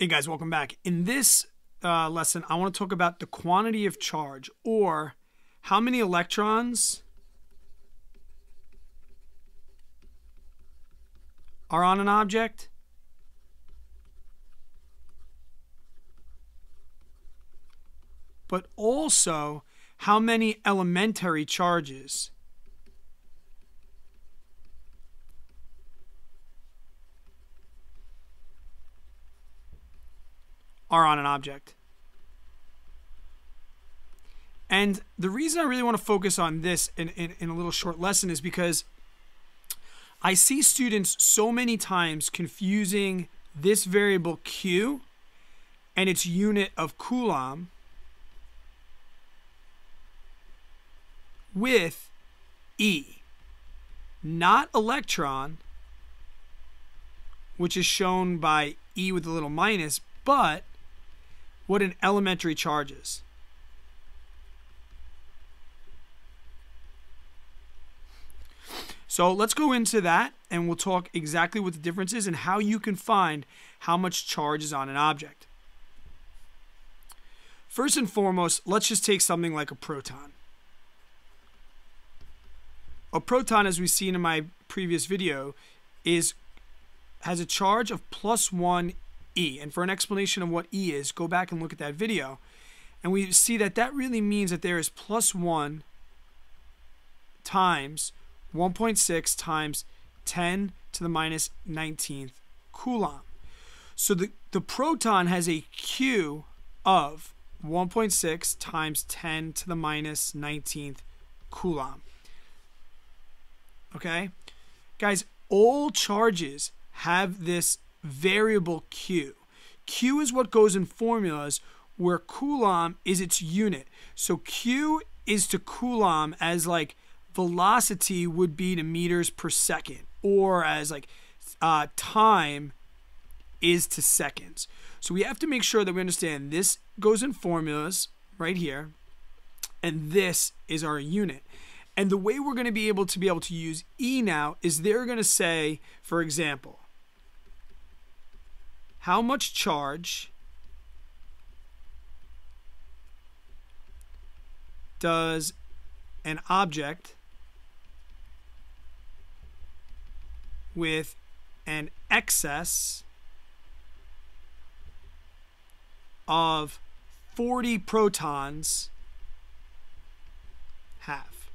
Hey guys, welcome back. In this uh, lesson, I want to talk about the quantity of charge or how many electrons are on an object but also how many elementary charges are on an object. And the reason I really want to focus on this in, in, in, a little short lesson is because I see students so many times confusing this variable Q and its unit of Coulomb with E, not electron, which is shown by E with a little minus, but what an elementary charge is. So let's go into that and we'll talk exactly what the difference is and how you can find how much charge is on an object. First and foremost, let's just take something like a proton. A proton, as we've seen in my previous video, is has a charge of plus one E. And for an explanation of what E is, go back and look at that video. And we see that that really means that there is plus 1 times 1.6 times 10 to the minus 19th coulomb. So the, the proton has a Q of 1.6 times 10 to the minus 19th coulomb. Okay? Guys, all charges have this variable Q. Q is what goes in formulas where Coulomb is its unit. So Q is to Coulomb as like velocity would be to meters per second or as like uh, time is to seconds. So we have to make sure that we understand this goes in formulas right here and this is our unit. And the way we're going to be able to be able to use E now is they're going to say, for example, how much charge does an object with an excess of 40 protons have.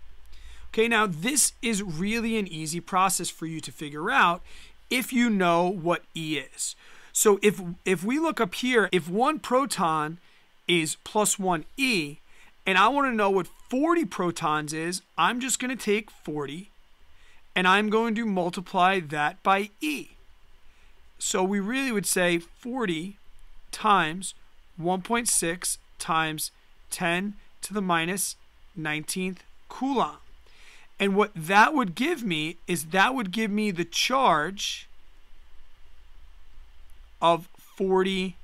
Okay, now this is really an easy process for you to figure out if you know what E is. So if if we look up here, if one proton is plus one E, and I want to know what 40 protons is, I'm just going to take 40 and I'm going to multiply that by E. So we really would say 40 times 1.6 times 10 to the minus 19th coulomb. And what that would give me is that would give me the charge of 40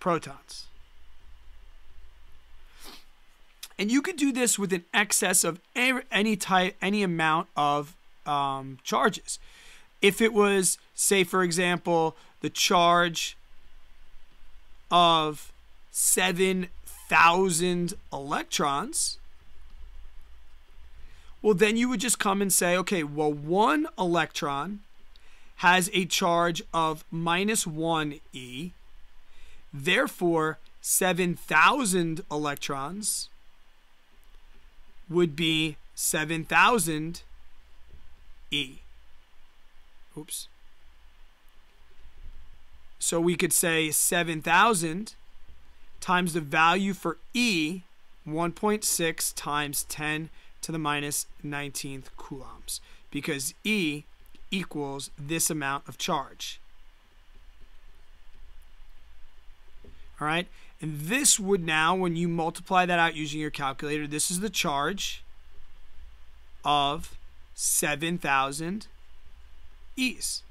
protons. And you could do this with an excess of any type, any amount of um, charges. If it was, say, for example, the charge of 7,000 electrons, well, then you would just come and say, okay, well, one electron has a charge of minus 1e. Therefore, 7,000 electrons would be 7,000 E. Oops. So we could say 7,000 times the value for E, 1.6 times 10 to the minus 19th coulombs. Because E equals this amount of charge. All right, and this would now, when you multiply that out using your calculator, this is the charge of 7,000 E's.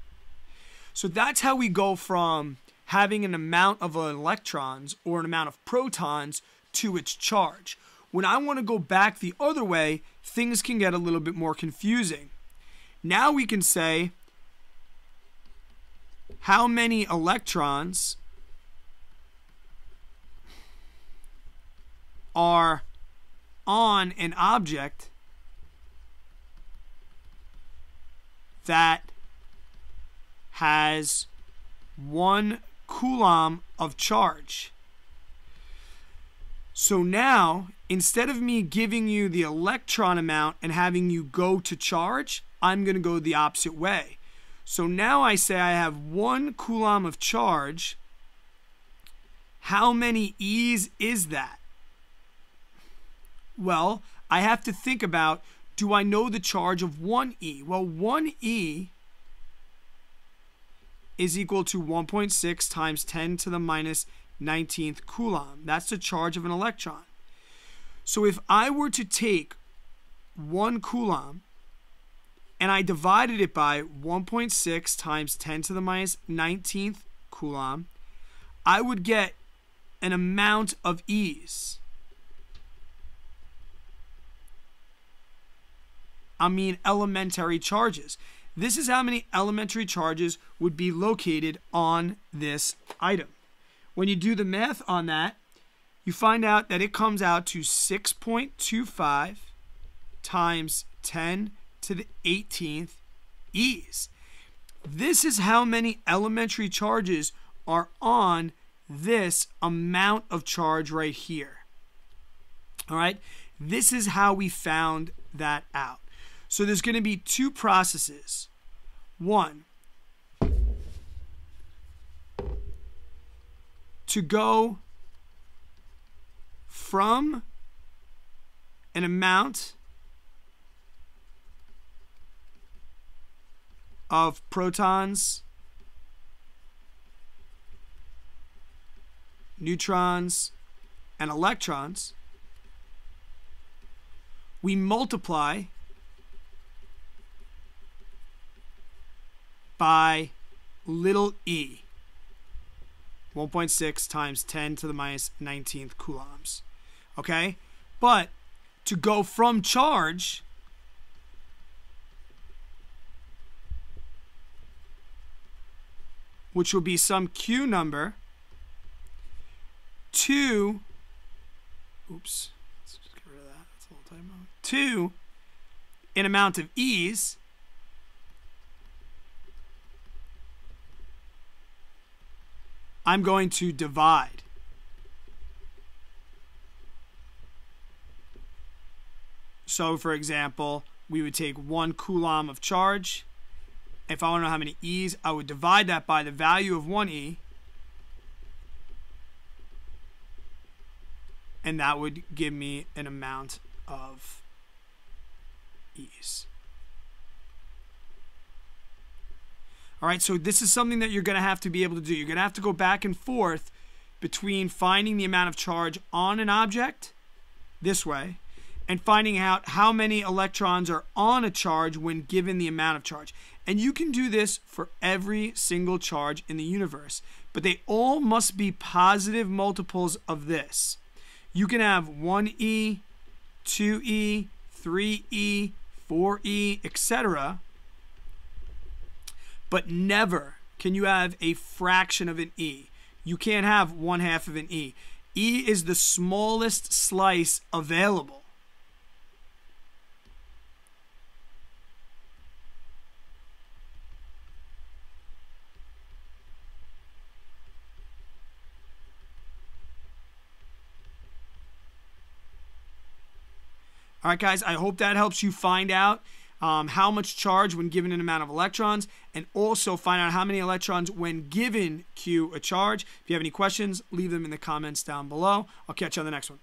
So that's how we go from having an amount of electrons or an amount of protons to its charge. When I want to go back the other way, things can get a little bit more confusing. Now we can say how many electrons are on an object that has one coulomb of charge. So now, instead of me giving you the electron amount and having you go to charge, I'm going to go the opposite way. So now I say I have one coulomb of charge. How many E's is that? Well, I have to think about do I know the charge of 1E? Well, 1E is equal to 1.6 times 10 to the minus 19th coulomb. That's the charge of an electron. So if I were to take 1 coulomb and I divided it by 1.6 times 10 to the minus 19th coulomb, I would get an amount of E's. I mean elementary charges. This is how many elementary charges would be located on this item. When you do the math on that, you find out that it comes out to 6.25 times 10 to the 18th E's. This is how many elementary charges are on this amount of charge right here. All right, this is how we found that out. So there's going to be two processes. One, to go from an amount of protons, neutrons, and electrons, we multiply by little e. 1.6 times 10 to the minus 19th coulombs. Okay? But to go from charge, which will be some Q number, to, oops, let's just get rid of that. That's a little. To an amount of E's, I'm going to divide. So, for example, we would take one coulomb of charge. If I want to know how many E's, I would divide that by the value of one E. And that would give me an amount of E's. All right, so this is something that you're going to have to be able to do. You're going to have to go back and forth between finding the amount of charge on an object this way and finding out how many electrons are on a charge when given the amount of charge. And you can do this for every single charge in the universe, but they all must be positive multiples of this. You can have 1e, 2e, 3e, 4e, etc but never can you have a fraction of an E. You can't have one half of an E. E is the smallest slice available. All right, guys, I hope that helps you find out um, how much charge when given an amount of electrons, and also find out how many electrons when given Q a charge. If you have any questions, leave them in the comments down below. I'll catch you on the next one.